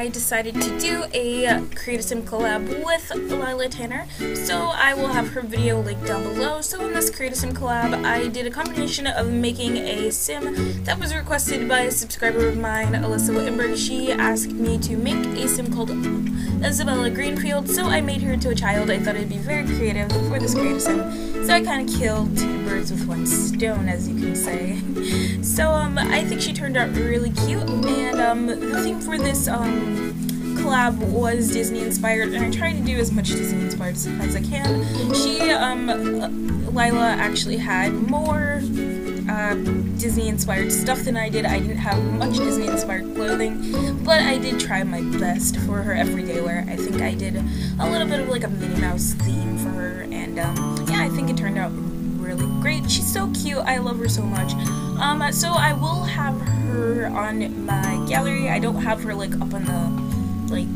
I decided to do a Create a Sim collab with Lyla Taner, so I will have her video linked down below. So in this Create a Sim collab, I did a combination of making a sim that was requested by a subscriber of mine, Alyssa Wittenberg. She asked me to make a sim called Isabella Greenfield, so I made her into a child. I thought it'd be very creative for this Create a Sim, so I kind of killed two birds with one stone, as you can say. So um, I think she turned out really cute, and um, the theme for this um, collab was Disney inspired, and I try to do as much Disney inspired as I can. She, um, Lyla actually had more uh, Disney inspired stuff than I did. I didn't have much Disney inspired clothing, but I did try my best for her everyday wear. I think I did a little bit of like a Minnie Mouse theme for her, and um, yeah, I think it turned out really great. She's so cute. I love her so much. Um, so I will have her on my gallery. I don't have her like up on the like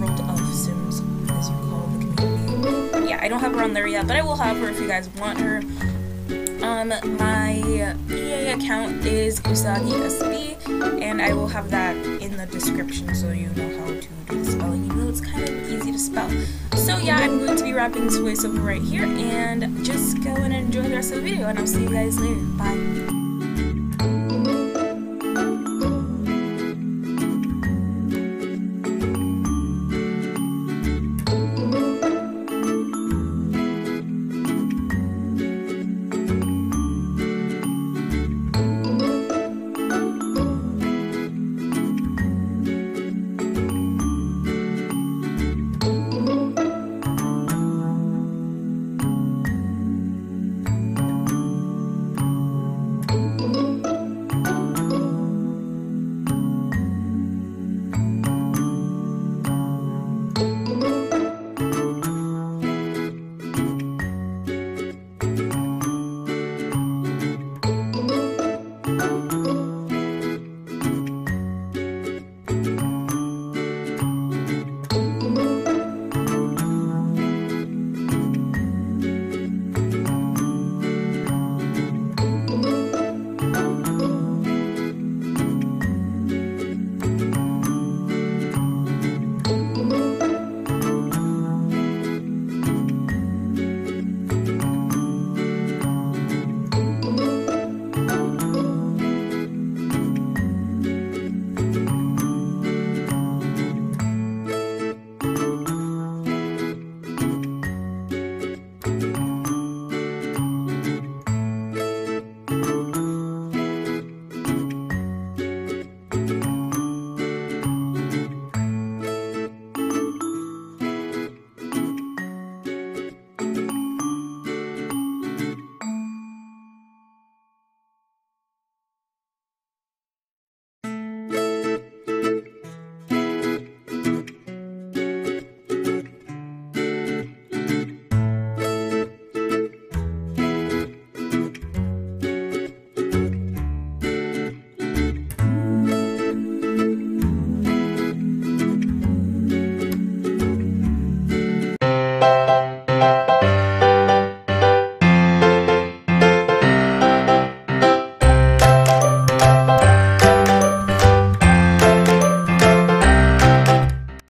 World of Sims, as you call the community. Yeah, I don't have her on there yet, but I will have her if you guys want her. Um, my EA account is Usagi SB, and I will have that in the description so you know how to do the spelling. You know it's kind of easy to spell. So yeah, I'm going to be wrapping this voiceover right here, and just go and enjoy the rest of the video, and I'll see you guys later. Bye.